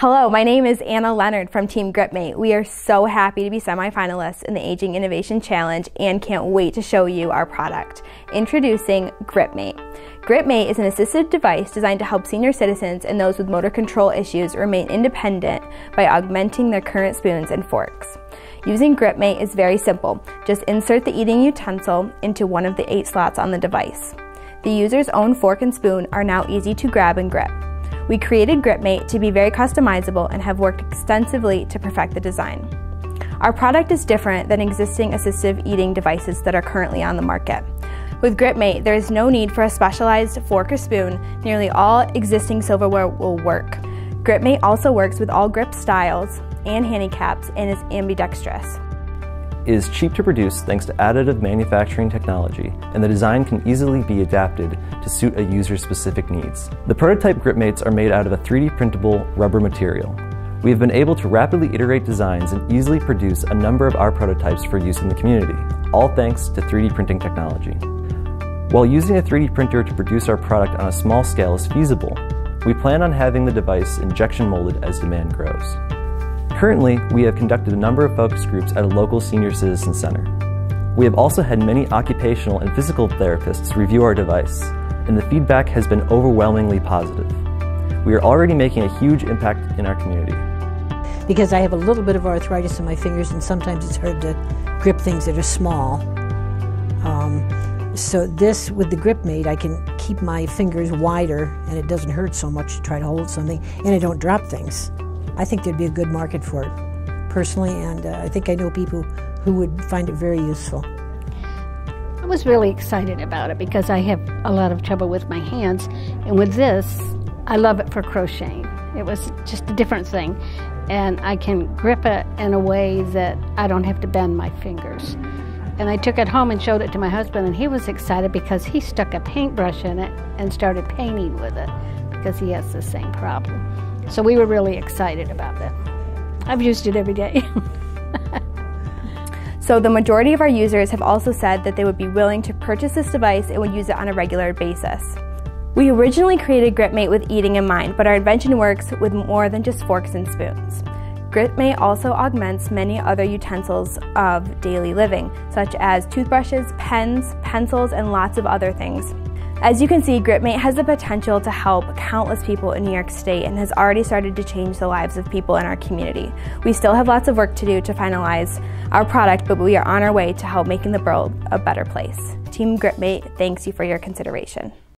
Hello, my name is Anna Leonard from Team GripM8. We are so happy to be semifinalists in the Aging Innovation Challenge and can't wait to show you our product. Introducing GripM8. GripM8 is an assistive device designed to help senior citizens and those with motor control issues remain independent by augmenting their current spoons and forks. Using GripM8 is very simple. Just insert the eating utensil into one of the eight slots on the device. The user's own fork and spoon are now easy to grab and grip. We created GripM8 to be very customizable and have worked extensively to perfect the design. Our product is different than existing assistive eating devices that are currently on the market. With GripM8, there is no need for a specialized fork or spoon. Nearly all existing silverware will work. GripM8 also works with all grip styles and handicaps and is ambidextrous is cheap to produce thanks to additive manufacturing technology, and the design can easily be adapted to suit a user's specific needs. The prototype GripM8s are made out of a 3D printable rubber material. We have been able to rapidly iterate designs and easily produce a number of our prototypes for use in the community, all thanks to 3D printing technology. While using a 3D printer to produce our product on a small scale is feasible, we plan on having the device injection molded as demand grows. Currently, we have conducted a number of focus groups at a local senior citizen center. We have also had many occupational and physical therapists review our device, and the feedback has been overwhelmingly positive. We are already making a huge impact in our community. Because I have a little bit of arthritis in my fingers, and sometimes it's hard to grip things that are small. Um, so this, with the GripM8, I can keep my fingers wider, and it doesn't hurt so much to try to hold something, and I don't drop things. I think there'd be a good market for it, personally, and uh, I think I know people who would find it very useful. I was really excited about it because I have a lot of trouble with my hands, and with this, I love it for crocheting. It was just a different thing, and I can grip it in a way that I don't have to bend my fingers. And I took it home and showed it to my husband, and he was excited because he stuck a paintbrush in it and started painting with it because he has the same problem. So we were really excited about that. I've used it every day. so the majority of our users have also said that they would be willing to purchase this device and would use it on a regular basis. We originally created GripM8 with eating in mind, but our invention works with more than just forks and spoons. GripM8 also augments many other utensils of daily living, such as toothbrushes, pens, pencils, and lots of other things. As you can see, GripM8 has the potential to help countless people in New York State and has already started to change the lives of people in our community. We still have lots of work to do to finalize our product, but we are on our way to help making the world a better place. Team GripM8 thanks you for your consideration.